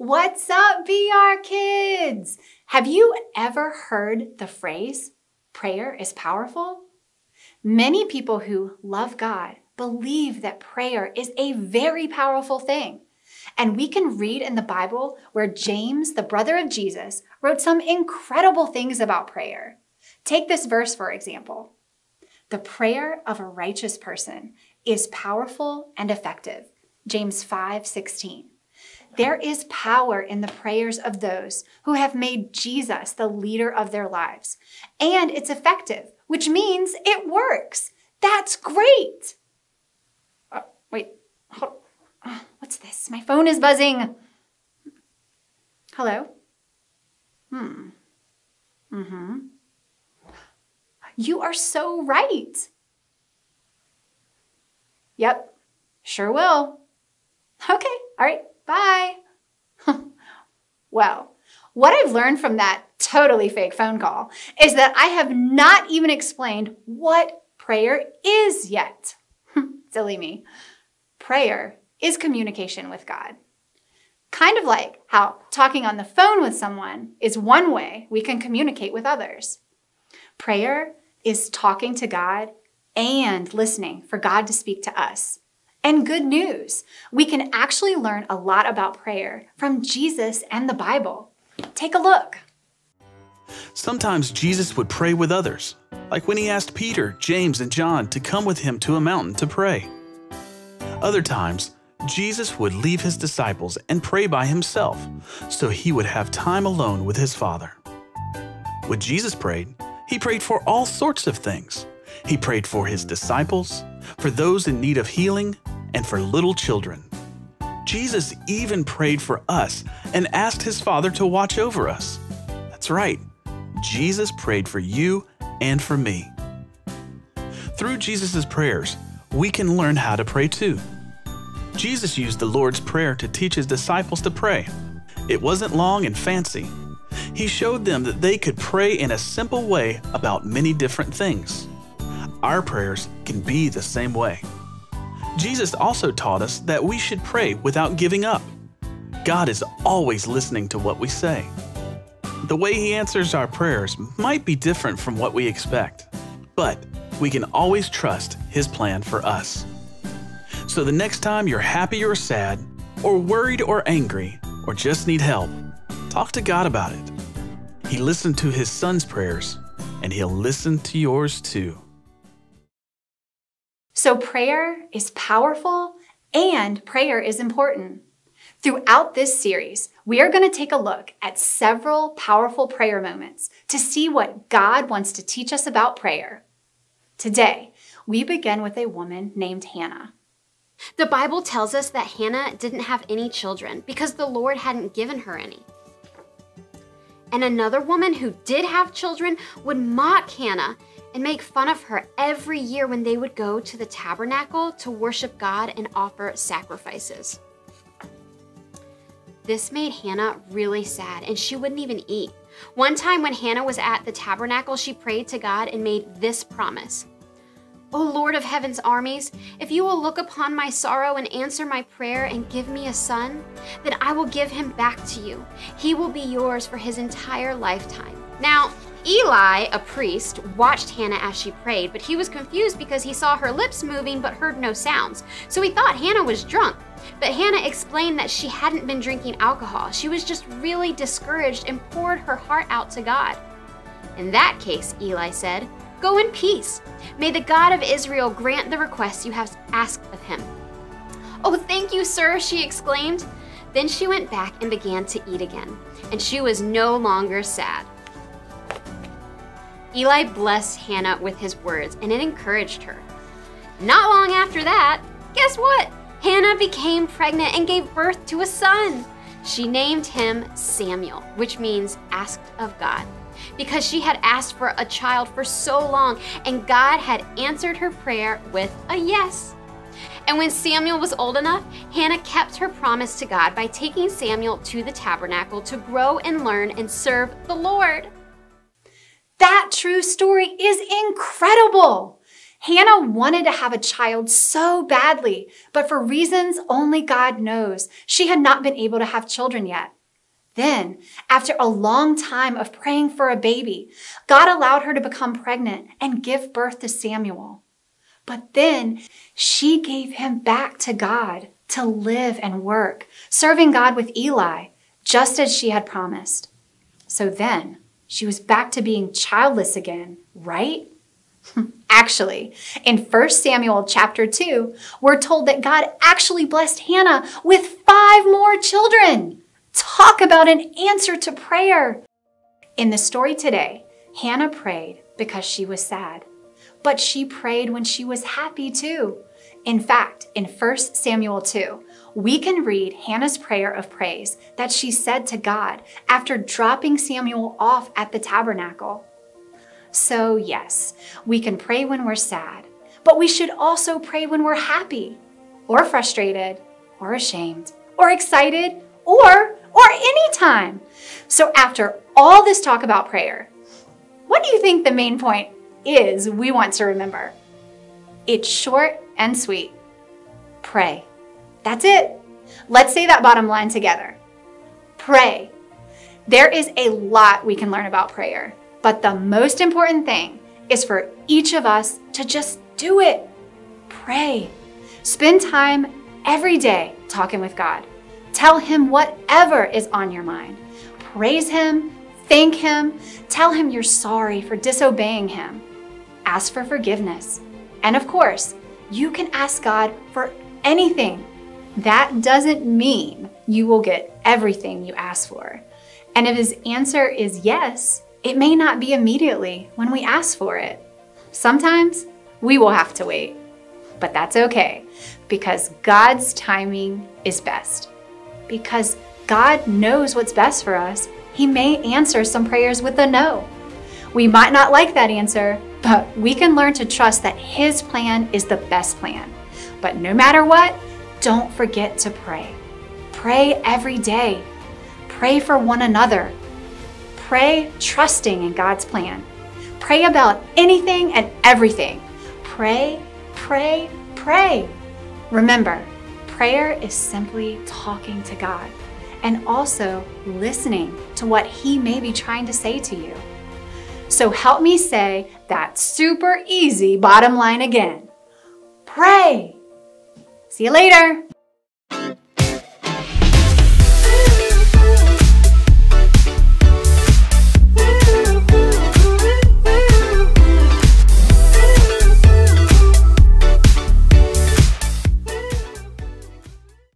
What's up, BR kids? Have you ever heard the phrase, prayer is powerful? Many people who love God believe that prayer is a very powerful thing. And we can read in the Bible where James, the brother of Jesus, wrote some incredible things about prayer. Take this verse, for example. The prayer of a righteous person is powerful and effective. James 5 16. There is power in the prayers of those who have made Jesus the leader of their lives. And it's effective, which means it works. That's great. Uh, wait, uh, what's this? My phone is buzzing. Hello? Hmm. Mm hmm. You are so right. Yep, sure will. Okay, all right. Bye. well, what I've learned from that totally fake phone call is that I have not even explained what prayer is yet. Silly me. Prayer is communication with God. Kind of like how talking on the phone with someone is one way we can communicate with others. Prayer is talking to God and listening for God to speak to us. And good news, we can actually learn a lot about prayer from Jesus and the Bible. Take a look. Sometimes Jesus would pray with others, like when he asked Peter, James, and John to come with him to a mountain to pray. Other times, Jesus would leave his disciples and pray by himself so he would have time alone with his Father. When Jesus prayed, he prayed for all sorts of things. He prayed for his disciples, for those in need of healing, and for little children. Jesus even prayed for us and asked his Father to watch over us. That's right, Jesus prayed for you and for me. Through Jesus' prayers, we can learn how to pray too. Jesus used the Lord's Prayer to teach his disciples to pray. It wasn't long and fancy. He showed them that they could pray in a simple way about many different things. Our prayers can be the same way. Jesus also taught us that we should pray without giving up. God is always listening to what we say. The way He answers our prayers might be different from what we expect, but we can always trust His plan for us. So the next time you're happy or sad, or worried or angry, or just need help, talk to God about it. He listened to His Son's prayers, and He'll listen to yours too. So, prayer is powerful and prayer is important. Throughout this series, we are going to take a look at several powerful prayer moments to see what God wants to teach us about prayer. Today, we begin with a woman named Hannah. The Bible tells us that Hannah didn't have any children because the Lord hadn't given her any. And another woman who did have children would mock Hannah and make fun of her every year when they would go to the tabernacle to worship God and offer sacrifices. This made Hannah really sad, and she wouldn't even eat. One time when Hannah was at the tabernacle, she prayed to God and made this promise O Lord of heaven's armies, if you will look upon my sorrow and answer my prayer and give me a son, then I will give him back to you. He will be yours for his entire lifetime. Now, Eli, a priest, watched Hannah as she prayed, but he was confused because he saw her lips moving but heard no sounds. So he thought Hannah was drunk. But Hannah explained that she hadn't been drinking alcohol. She was just really discouraged and poured her heart out to God. In that case, Eli said, Go in peace. May the God of Israel grant the request you have asked of him. Oh, thank you, sir, she exclaimed. Then she went back and began to eat again, and she was no longer sad. Eli blessed Hannah with his words, and it encouraged her. Not long after that, guess what? Hannah became pregnant and gave birth to a son. She named him Samuel, which means asked of God because she had asked for a child for so long, and God had answered her prayer with a yes. And when Samuel was old enough, Hannah kept her promise to God by taking Samuel to the tabernacle to grow and learn and serve the Lord. That true story is incredible. Hannah wanted to have a child so badly, but for reasons only God knows, she had not been able to have children yet. Then, after a long time of praying for a baby, God allowed her to become pregnant and give birth to Samuel. But then she gave him back to God to live and work, serving God with Eli, just as she had promised. So then she was back to being childless again, right? actually, in 1 Samuel chapter 2, we're told that God actually blessed Hannah with five more children. Talk about an answer to prayer. In the story today, Hannah prayed because she was sad, but she prayed when she was happy too. In fact, in 1 Samuel 2, we can read Hannah's prayer of praise that she said to God after dropping Samuel off at the tabernacle. So, yes, we can pray when we're sad, but we should also pray when we're happy, or frustrated, or ashamed, or excited, or or anytime. So, after all this talk about prayer, what do you think the main point is we want to remember? It's short and sweet. Pray. That's it. Let's say that bottom line together. Pray. There is a lot we can learn about prayer, but the most important thing is for each of us to just do it. Pray. Spend time every day talking with God. Tell him whatever is on your mind. Praise him, thank him, tell him you're sorry for disobeying him. Ask for forgiveness. And of course, you can ask God for anything. That doesn't mean you will get everything you ask for. And if his answer is yes, it may not be immediately when we ask for it. Sometimes we will have to wait, but that's okay because God's timing is best because God knows what's best for us, He may answer some prayers with a no. We might not like that answer, but we can learn to trust that His plan is the best plan. But no matter what, don't forget to pray. Pray every day. Pray for one another. Pray trusting in God's plan. Pray about anything and everything. Pray, pray, pray. Remember, Prayer is simply talking to God and also listening to what He may be trying to say to you. So help me say that super easy bottom line again. Pray. See you later.